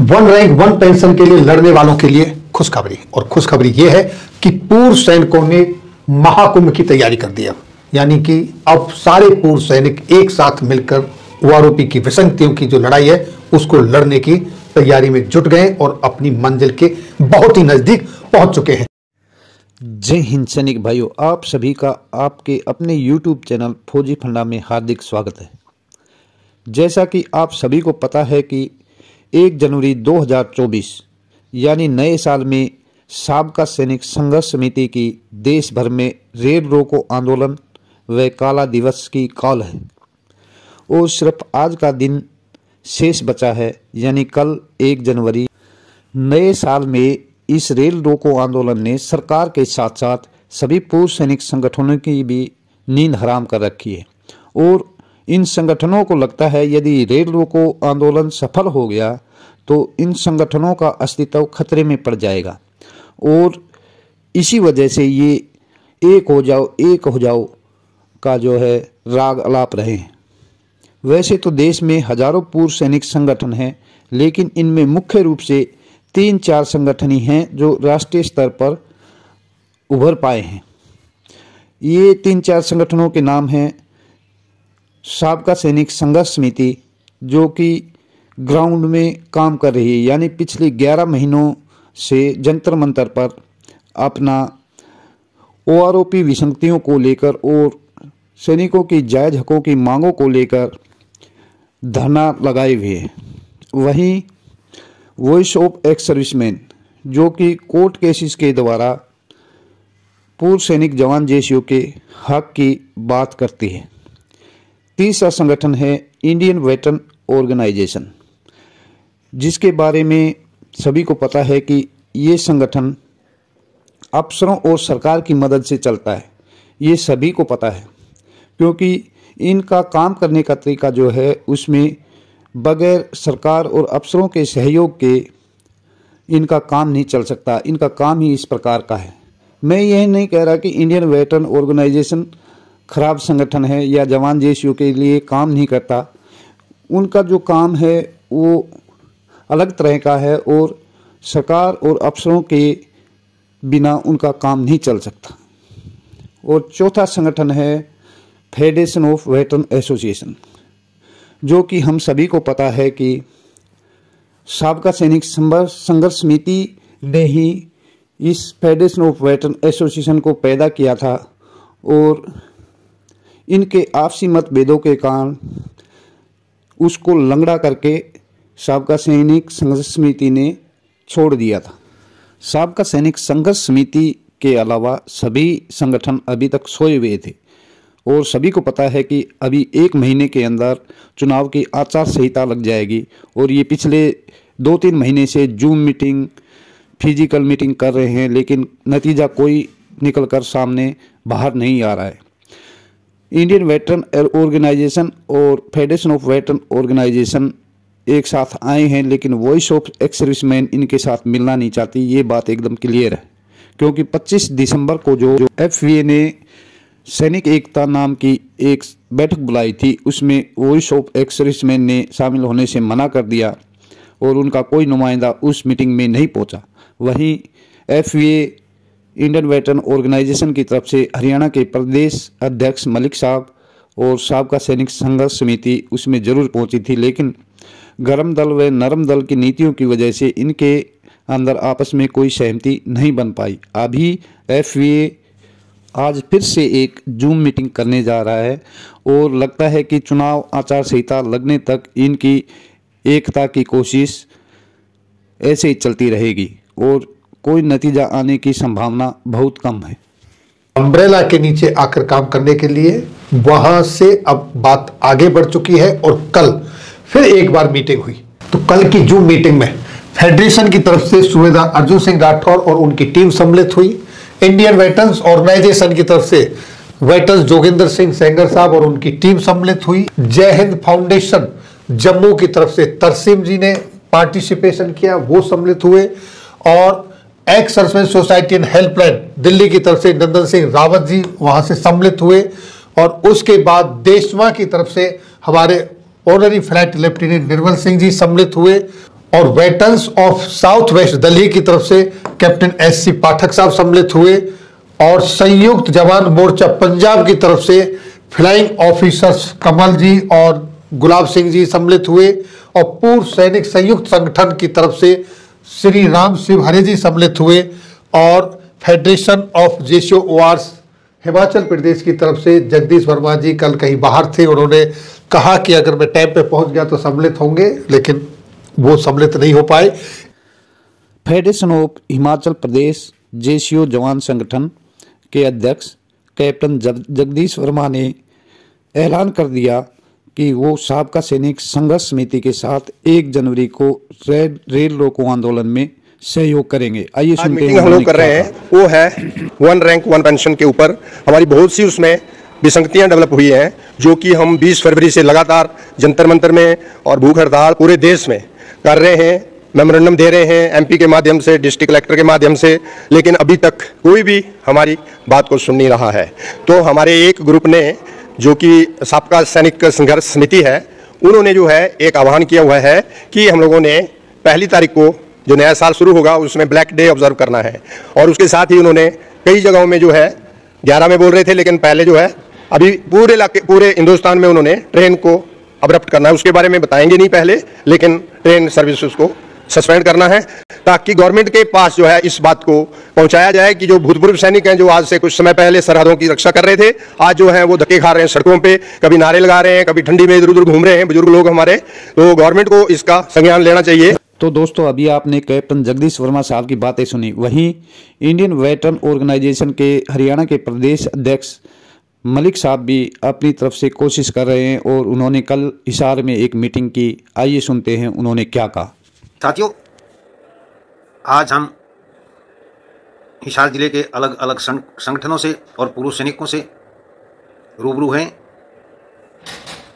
One rank, one pension के लिए लड़ने वालों के लिए खुशखबरी। और खुशखबरी यह है कि पूर्व सैनिकों ने महाकुंभ की तैयारी कर दिया यानी कि अब सारे पूर्व सैनिक एक साथ मिलकर ओआरओपी की विसंगतियों की जो लड़ाई है, उसको लड़ने की तैयारी में जुट गए और अपनी मंजिल के बहुत ही नज़दीक पहुँच चुके हैं। जय हिंद सैनिक भाइयों, आप सभी का आपके अपने YouTube चैनल फौजी फंडा में हार्दिक स्वागत है। जैसा कि आप सभी को पता है कि 1 जनवरी 2024 यानी नए साल में सबका सैनिक संघर्ष समिति की देश भर में रेड रोको आंदोलन व काला दिवस की कॉल है। और सिर्फ़ आज का दिन शेष बचा है, यानी कल 1 जनवरी। नए साल में इस रेल रोको आंदोलन ने सरकार के साथ साथ सभी पूर्व सैनिक संगठनों की भी नींद हराम कर रखी है और इन संगठनों को लगता है यदि रेल रोको आंदोलन सफल हो गया तो इन संगठनों का अस्तित्व खतरे में पड़ जाएगा। और इसी वजह से ये एक हो जाओ, एक हो जाओ का जो है राग अलाप रहे हैं। वैसे तो देश में हज़ारों पूर्व सैनिक संगठन हैं, लेकिन इनमें मुख्य रूप से तीन चार संगठन ही हैं जो राष्ट्रीय स्तर पर उभर पाए हैं। ये तीन चार संगठनों के नाम हैं साबका सैनिक संघर्ष समिति, जो कि ग्राउंड में काम कर रही है, यानी पिछले 11 महीनों से जंतर मंतर पर अपना ओआरओपी विसंगतियों को लेकर और सैनिकों की जायज़ हकों की मांगों को लेकर धरना लगाए हुए है। वहीं वॉइस ऑफ़ एक्स सर्विसमैन जो कि कोर्ट केसेस के द्वारा पूर्व सैनिक जवान जेसीओ के हक की बात करती है। तीसरा संगठन है इंडियन वेटरन ऑर्गेनाइजेशन, जिसके बारे में सभी को पता है कि ये संगठन अफसरों और सरकार की मदद से चलता है। ये सभी को पता है, क्योंकि इनका काम करने का तरीका जो है, उसमें बगैर सरकार और अफसरों के सहयोग के इनका काम नहीं चल सकता। इनका काम ही इस प्रकार का है। मैं यह नहीं कह रहा कि इंडियन वेटरन ऑर्गेनाइजेशन खराब संगठन है या जवान जेसीओ के लिए काम नहीं करता, उनका जो काम है वो अलग तरह का है और सरकार और अफसरों के बिना उनका काम नहीं चल सकता। और चौथा संगठन है फेडरेशन ऑफ़ वेटरन एसोसिएशन जो कि हम सभी को पता है कि सबका सैनिक संघर्ष समिति ने ही इस फेडरेशन ऑफ़ वेटरन एसोसिएशन को पैदा किया था और इनके आपसी मतभेदों के कारण उसको लंगड़ा करके सबका सैनिक संघर्ष समिति ने छोड़ दिया था। सबका सैनिक संघर्ष समिति के अलावा सभी संगठन अभी तक सोए हुए थे और सभी को पता है कि अभी एक महीने के अंदर चुनाव की आचार संहिता लग जाएगी और ये पिछले दो तीन महीने से जूम मीटिंग फ़िज़िकल मीटिंग कर रहे हैं, लेकिन नतीजा कोई निकल कर सामने बाहर नहीं आ रहा है। इंडियन वेटरन ऑर्गेनाइजेशन और फेडरेशन ऑफ़ वेटरन ऑर्गेनाइजेशन एक साथ आए हैं, लेकिन वॉइस ऑफ़ एक्स सर्विसमैन इनके साथ मिलना नहीं चाहती। ये बात एकदम क्लियर है, क्योंकि 25 दिसंबर को जो जो एफवीए ने सैनिक एकता नाम की एक बैठक बुलाई थी, उसमें वॉइस ऑफ़ एक्स सर्विसमैन ने शामिल होने से मना कर दिया और उनका कोई नुमाइंदा उस मीटिंग में नहीं पहुँचा। वहीं एफ़ इंडियन वेटरन ऑर्गेनाइजेशन की तरफ़ से हरियाणा के प्रदेश अध्यक्ष मलिक साहब और साबका सैनिक संघर्ष समिति उसमें ज़रूर पहुँची थी, लेकिन गर्म दल व नरम दल की नीतियों की वजह से इनके अंदर आपस में कोई सहमति नहीं बन पाई। अभी एफ़ आज फिर से एक जूम मीटिंग करने जा रहा है और लगता है कि चुनाव आचार संहिता लगने तक इनकी एकता की कोशिश ऐसे ही चलती रहेगी और कोई नतीजा आने की संभावना बहुत कम है। अम्ब्रेला के नीचे आकर काम करने के लिए वहाँ से अब बात आगे बढ़ चुकी है और कल फिर एक बार मीटिंग हुई। तो कल की जूम मीटिंग में फेडरेशन की तरफ़ से सुबेदार अर्जुन सिंह राठौर और उनकी टीम सम्मिलित हुई। इंडियन वेटर्न्स ऑर्गेनाइजेशन की तरफ़ से वेटर्स जोगिंदर सिंह सेंगर साहब और उनकी टीम सम्मिलित हुई। जय हिंद फाउंडेशन जम्मू की तरफ़ से तरसीम जी ने पार्टिसिपेशन किया, वो सम्मिलित हुए और ex serviceman society and helpline Delhi की तरफ़ से नंदन सिंह रावत जी वहाँ से सम्मिलित हुए और उसके बाद देशवा की तरफ़ से हमारे honorary flight lieutenant Nirmal Singh ji सम्मिलित हुए और veterans of south west Delhi की तरफ़ से कैप्टन एस सी पाठक साहब सम्मिलित हुए और संयुक्त जवान मोर्चा पंजाब की तरफ़ से फ्लाइंग ऑफिसर्स कमल जी और गुलाब सिंह जी सम्मिलित हुए और पूर्व सैनिक संयुक्त संगठन की तरफ़ से श्री राम शिव हरे जी सम्मिलित हुए और federation of JCO ORs Himachal Pradesh की तरफ़ से जगदीश वर्मा जी कल कहीं बाहर थे, उन्होंने कहा कि अगर मैं टाइम पे पहुँच गया तो सम्मिलित होंगे, लेकिन वो सम्मिलित नहीं हो पाए। Federation of Himachal Pradesh JCO जवान संगठन के अध्यक्ष कैप्टन जगदीश वर्मा ने ऐलान कर दिया कि वो सबका सैनिक संघर्ष समिति के साथ एक जनवरी को रेड रेल रोको आंदोलन में सहयोग करेंगे। आइए सुनते हैं हम लोग कर रहे हैं। वो है वन रैंक वन पेंशन के ऊपर। हमारी बहुत सी उसमें विसंगतियाँ डेवलप हुई हैं जो कि हम 20 फरवरी से लगातार जंतर मंतर में और भूख हड़ताल पूरे देश में कर रहे हैं मेमोरेंडम दे रहे हैं एमपी के माध्यम से डिस्ट्रिक्ट कलेक्टर के माध्यम से लेकिन अभी तक कोई भी हमारी बात को सुन नहीं रहा है। तो हमारे एक ग्रुप ने जो कि सबका सैनिक संघर्ष समिति है, उन्होंने जो है एक आह्वान किया हुआ है कि हम लोगों ने पहली तारीख को जो नया साल शुरू होगा, उसमें ब्लैक डे ऑब्ज़र्व करना है। और उसके साथ ही उन्होंने कई जगहों में जो है, ग्यारह में बोल रहे थे, लेकिन पहले जो है, अभी पूरे इलाके, पूरे हिंदुस्तान में उन्होंने ट्रेन को अब्रप्ट करना है। उसके बारे में बताएँगे नहीं पहले, लेकिन ट्रेन सर्विस को सस्पेंड करना है, ताकि गवर्नमेंट के पास जो है इस बात को पहुँचाया जाए कि जो भूतपूर्व सैनिक हैं, जो आज से कुछ समय पहले सरहदों की रक्षा कर रहे थे, आज जो है वो धक्के खा रहे हैं सड़कों पे, कभी नारे लगा रहे हैं, कभी ठंडी में इधर उधर घूम रहे हैं, बुज़ुर्ग लोग हमारे तो गवर्नमेंट को इसका संज्ञान लेना चाहिए। तो दोस्तों, अभी आपने कैप्टन जगदीश वर्मा साहब की बातें सुनी। वहीं इंडियन वेटरन ऑर्गेनाइजेशन के हरियाणा के प्रदेश अध्यक्ष मलिक साहब भी अपनी तरफ़ से कोशिश कर रहे हैं और उन्होंने कल हिसार में एक मीटिंग की। आइए सुनते हैं उन्होंने क्या कहा। साथियों, आज हम हिसार ज़िले के अलग अलग संगठनों से और पूर्व सैनिकों से रूबरू हैं।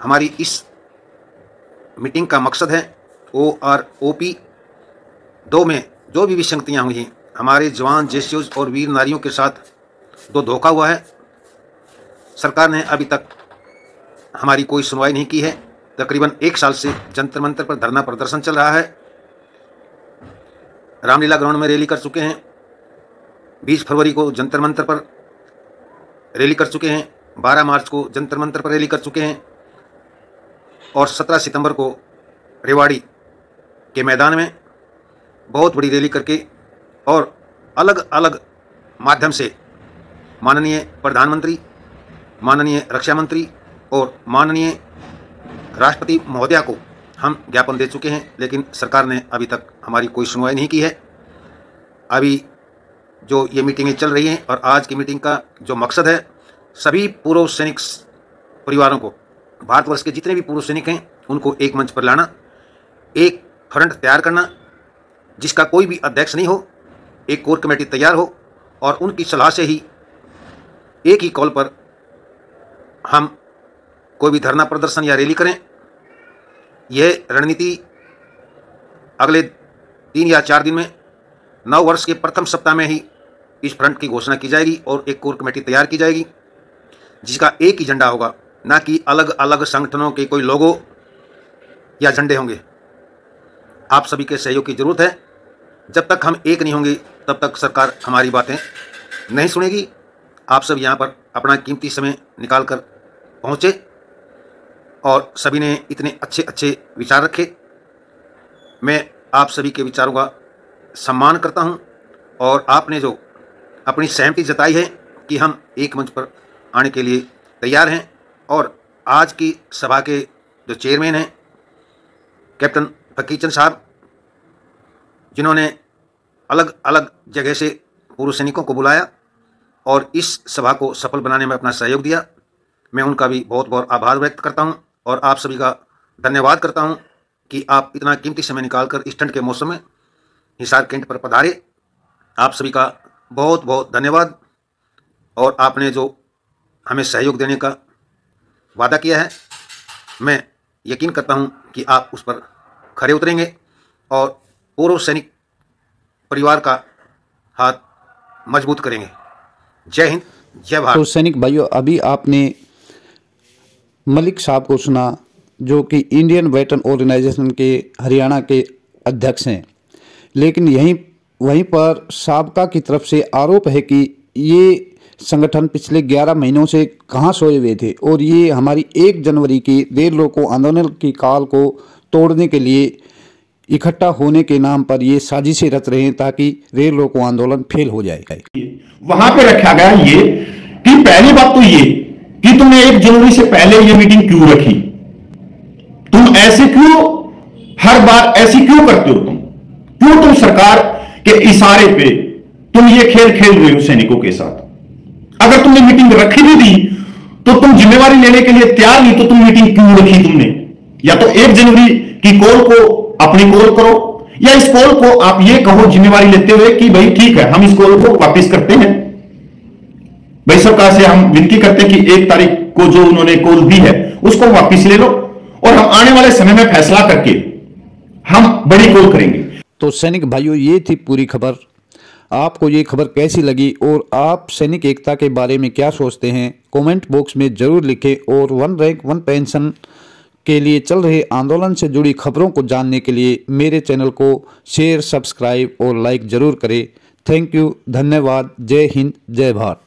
हमारी इस मीटिंग का मकसद है ओ आर ओ पी दो में जो भी विसंगतियाँ हुई हैं, हमारे जवान जेसीज और वीर नारियों के साथ दो धोखा हुआ है। सरकार ने अभी तक हमारी कोई सुनवाई नहीं की है। तकरीबन एक साल से जंतर मंतर पर धरना प्रदर्शन चल रहा है। रामलीला ग्राउंड में रैली कर चुके हैं। 20 फरवरी को जंतर मंतर पर रैली कर चुके हैं। 12 मार्च को जंतर मंतर पर रैली कर चुके हैं। और 17 सितंबर को रेवाड़ी के मैदान में बहुत बड़ी रैली करके और अलग अलग माध्यम से माननीय प्रधानमंत्री, माननीय रक्षा मंत्री और माननीय राष्ट्रपति महोदया को हम ज्ञापन दे चुके हैं, लेकिन सरकार ने अभी तक हमारी कोई सुनवाई नहीं की है। अभी जो ये मीटिंगें चल रही हैं और आज की मीटिंग का जो मकसद है, सभी पूर्व सैनिक परिवारों को, भारतवर्ष के जितने भी पूर्व सैनिक हैं, उनको एक मंच पर लाना, एक फ्रंट तैयार करना, जिसका कोई भी अध्यक्ष नहीं हो, एक कोर कमेटी तैयार हो, और उनकी सलाह से ही एक ही कॉल पर हम कोई भी धरना प्रदर्शन या रैली करें। यह रणनीति अगले तीन या चार दिन में नव वर्ष के प्रथम सप्ताह में ही इस फ्रंट की घोषणा की जाएगी और एक कोर कमेटी तैयार की जाएगी, जिसका एक ही झंडा होगा, ना कि अलग अलग संगठनों के कोई लोगों या झंडे होंगे। आप सभी के सहयोग की ज़रूरत है। जब तक हम एक नहीं होंगे, तब तक सरकार हमारी बातें नहीं सुनेगी। आप सब यहाँ पर अपना कीमती समय निकाल कर पहुँचे। और सभी ने इतने अच्छे अच्छे विचार रखे। मैं आप सभी के विचारों का सम्मान करता हूँ और आपने जो अपनी सहमति जताई है कि हम एक मंच पर आने के लिए तैयार हैं और आज की सभा के जो चेयरमैन हैं, कैप्टन फकीचंद साहब, जिन्होंने अलग अलग जगह से पूर्व सैनिकों को बुलाया और इस सभा को सफल बनाने में अपना सहयोग दिया, मैं उनका भी बहुत बहुत आभार व्यक्त करता हूँ। और आप सभी का धन्यवाद करता हूँ कि आप इतना कीमती समय निकालकर इस ठंड के मौसम में हिसार कैंट पर पधारे। आप सभी का बहुत बहुत धन्यवाद। और आपने जो हमें सहयोग देने का वादा किया है, मैं यकीन करता हूँ कि आप उस पर खड़े उतरेंगे और पूर्व सैनिक परिवार का हाथ मज़बूत करेंगे। जय हिंद, जय भारत। तो सैनिक भाइयों, अभी आपने मलिक साहब को सुना, जो कि इंडियन वेटन ऑर्गेनाइजेशन के, हरियाणा के अध्यक्ष हैं। लेकिन यहीं, वहीं पर सबका की तरफ़ से आरोप है कि ये संगठन पिछले 11 महीनों से कहाँ सोए हुए थे और ये हमारी एक जनवरी की रेल रोको आंदोलन की काल को तोड़ने के लिए इकट्ठा होने के नाम पर ये साजिशें रच रहे हैं ताकि रेल रोको आंदोलन फेल हो जाए। वहाँ पे रखा गया ये कि पहली बात तो ये कि तुमने एक जनवरी से पहले ये मीटिंग क्यों रखी? तुम ऐसे क्यों हर बार ऐसी क्यों करते हो तुम? क्यों तुम सरकार के इशारे पे तुम ये खेल खेल रहे हो सैनिकों के साथ? अगर तुमने मीटिंग रखी भी दी तो तुम जिम्मेवारी लेने के लिए तैयार नहीं तो तुम मीटिंग क्यों रखी तुमने? या तो एक जनवरी की कॉल को अपनी कॉल करो, या इस कॉल को आप ये कहो जिम्मेवारी लेते हुए कि भाई ठीक है, हम इस कॉल को वापिस करते हैं। भाई सरकार से हम विनती करते हैं कि एक तारीख को जो उन्होंने कॉल दी है, उसको वापिस ले लो और हम आने वाले समय में फैसला करके हम बड़ी कॉल करेंगे। तो सैनिक भाइयों, ये थी पूरी खबर। आपको ये खबर कैसी लगी और आप सैनिक एकता के बारे में क्या सोचते हैं, कमेंट बॉक्स में ज़रूर लिखें और वन रैंक, वन पेंशन के लिए चल रहे आंदोलन से जुड़ी खबरों को जानने के लिए मेरे चैनल को शेयर, सब्सक्राइब और लाइक ज़रूर करें। थैंक यू, धन्यवाद, जय हिंद, जय भारत।